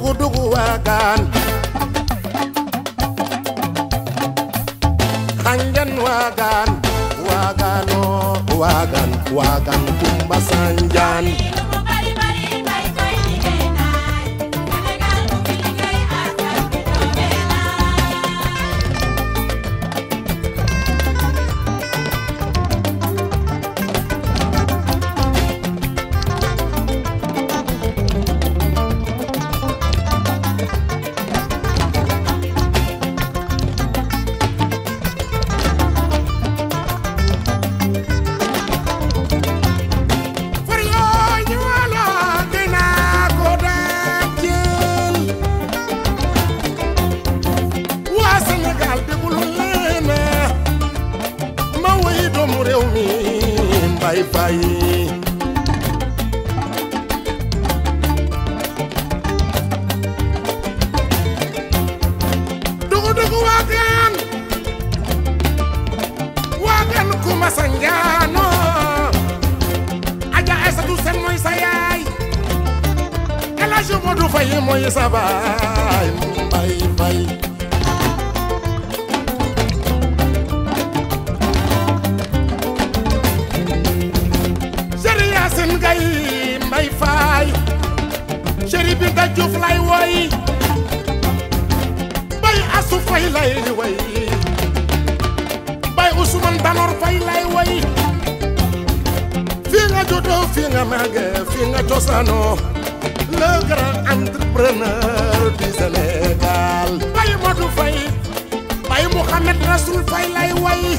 dugu dugu wagan, Hanjan wagan Wagano oh, wagan Wagan kumbasanjan fayi-fayi. dugu-dugu waagaan waagaan ku ma a aja Aysatu Sen mooy sa yaay El Hadji Modou Faye mooy sa baay mbay fay Aline Gaye Mbay Faay Chéri Binta Juuf lay woy Bay Asu Fay lay woy Bay Usman Banor Fay lay woy fii nga jotoo fii nga màgge fii nga cosaanoo le grand entrepreneur du Sénégal Bay Madu Fay Bay Mouhamed Rasoul Fay lay woy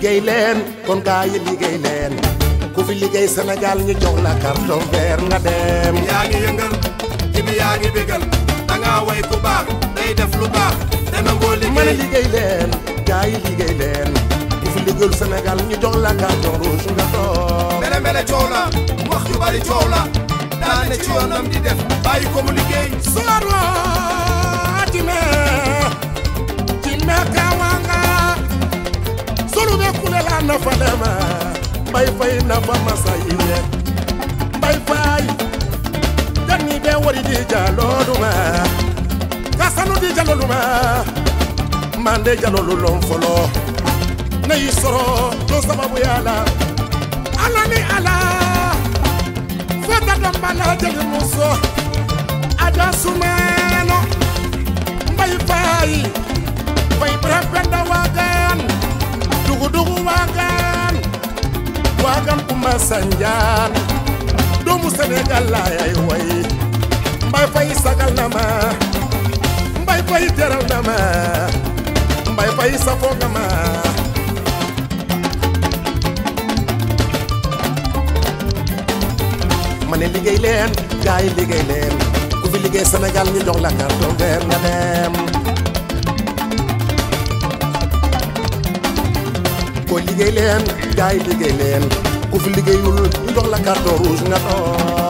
liggéey leen kon gaa yi liggéey leen ku fi liggéey Sénégal ñu jox la carton vert nga dem. yaa ngi yëngal ji bi yaa ngi bégal da ngaa way ku baax day def lu baax a yi liggéey leen ku fi liggéeyul Sénégal ñu jox la carton rouge nga toog. mbele mbele coow wax yu bari coow la ne ci yoonam di def bàyyi ko mu liggéey. su falema mbay fay na fa masa yiwe mbay fay janni be wari di jaloluma kasanu di jaloluma mande jalolu lon folo ne y'i sɔrɔ to sababuya la ala ni ala fo ta dɔn b'a la jeli muso a da suma. Samba Sanjaan doomu Sénégal laay ay way mbay fay sagal na ma mbay fay teral na ma mbay fay safoo ma ma ne liggéey leen gaay liggéey leen ku fi liggéey Sénégal ñu jox la carte verte nga dem kon liggéey leen gaay liggéey leen ku fi liggéeyul ñu jox la carte rouge nga toog